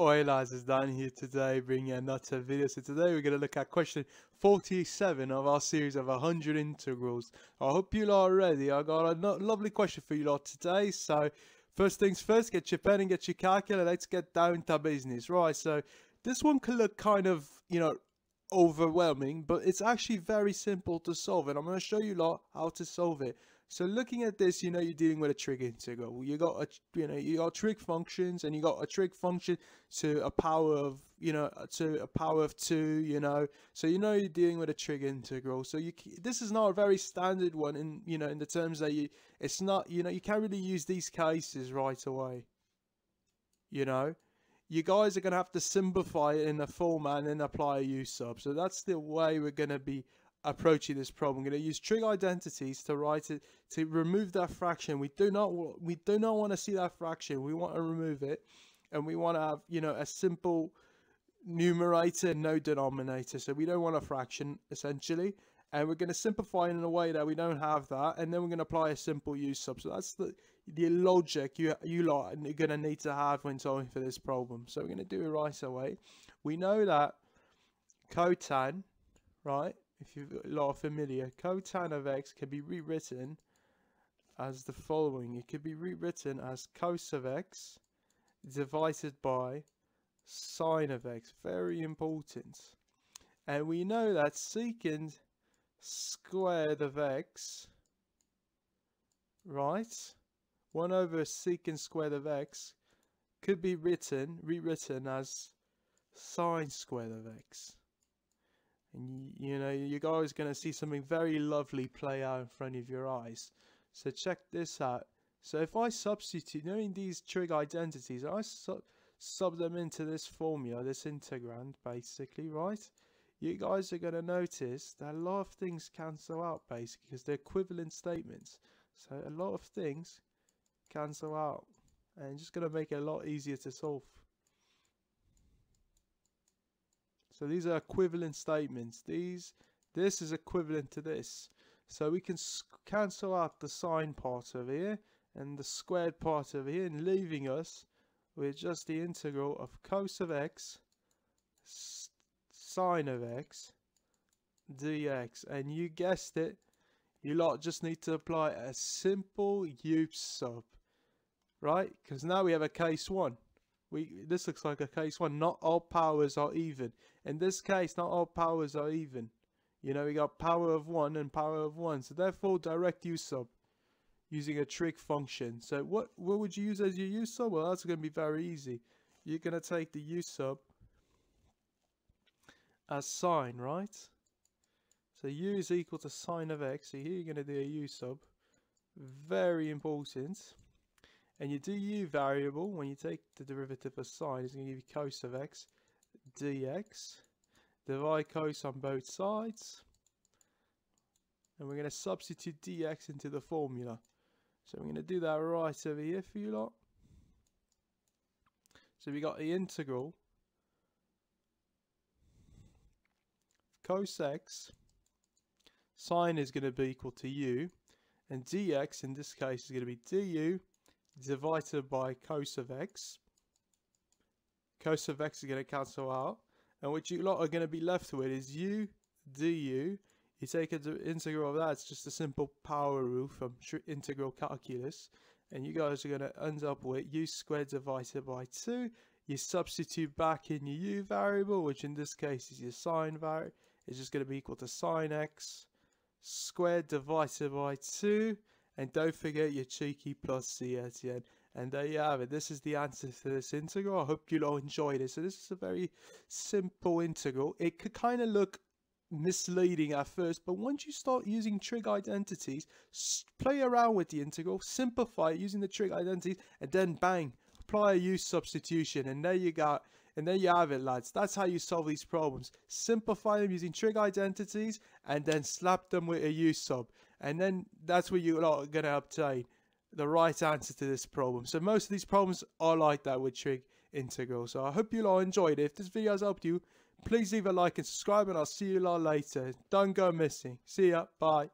Oi lads, it's Dan here today bringing another video. So today we're going to look at question 47 of our series of 100 integrals. I hope you lot are ready. I got a lovely question for you lot today. So first things first, get your pen and get your calculator. Let's get down to business. Right, so this one can look kind of, you know, overwhelming, but it's actually very simple to solve. And I'm going to show you lot how to solve it. So looking at this, you know you're dealing with a trig integral. You got a you know you got trig functions, and you got a trig function to a power of you know to a power of two. You know, so you know you're dealing with a trig integral. So you this is not a very standard one in you know in the terms that you it's not you know you can't really use these cases right away. You know, you guys are gonna have to simplify it in a format and then apply a u sub. So that's the way we're gonna be approaching this problem. I'm going to use trig identities to write it to remove that fraction. We do not we do not want to see that fraction. We want to remove it, and we want to have you know a simple numerator, no denominator. So we don't want a fraction essentially, and we're going to simplify in a way that we don't have that, and then we're going to apply a simple u sub. So that's the the logic you you lot are going to need to have when solving for this problem. So we're going to do it right away. We know that cotan, right? If you're a lot familiar, cotan of x can be rewritten as the following. It could be rewritten as cos of x divided by sine of x. Very important. And we know that secant squared of x, right? 1 over secant squared of x could be written, rewritten as sine squared of x and you, you know you're always going to see something very lovely play out in front of your eyes. So check this out. So if I substitute knowing these trig identities I sub, sub them into this formula this integrand basically right? You guys are going to notice that a lot of things cancel out basically because they're equivalent statements. So a lot of things cancel out and just going to make it a lot easier to solve So these are equivalent statements. These, this is equivalent to this. So we can cancel out the sine part over here and the squared part over here and leaving us with just the integral of cos of x sine of x dx and you guessed it you lot just need to apply a simple u sub right because now we have a case one we this looks like a case one. Not all powers are even. In this case not all powers are even. You know we got power of one and power of one. So therefore direct u sub using a trig function. So what what would you use as your u sub well that's going to be very easy. You're going to take the u sub as sine right? So u is equal to sine of x. So here you're going to do a u sub very important and your du variable, when you take the derivative of sine, is going to give you cos of x dx. Divide cos on both sides. And we're going to substitute dx into the formula. So we're going to do that right over here for you lot. So we got the integral cos x sine is going to be equal to u and dx in this case is going to be du divided by cos of x. Cos of x is going to cancel out. And what you lot are going to be left with is u du. You take an integral of that, it's just a simple power rule from integral calculus. And you guys are going to end up with u squared divided by 2. You substitute back in your u variable, which in this case is your sine variable. It's just going to be equal to sine x squared divided by 2 and don't forget your cheeky plus C at the end. And there you have it. This is the answer to this integral. I hope you all enjoyed it. So this is a very simple integral. It could kind of look misleading at first, but once you start using trig identities, play around with the integral, simplify it using the trig identities, and then bang, apply a u substitution, and there you go. And there you have it, lads. That's how you solve these problems. Simplify them using trig identities, and then slap them with a u sub and then that's where you're going to obtain the right answer to this problem. So most of these problems are like that with trig integral. So I hope you all enjoyed it. If this video has helped you, please leave a like and subscribe and I'll see you all later. Don't go missing. See ya. Bye.